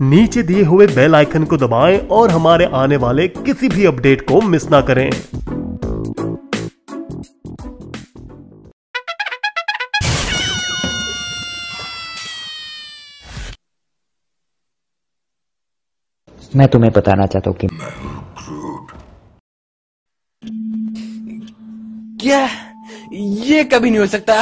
नीचे दिए हुए बेल आइकन को दबाएँ और हमारे आने वाले किसी भी अपडेट को मिस ना करें। मैं तुम्हें बताना चाहता हूँ कि क्या? ये कभी नहीं हो सकता।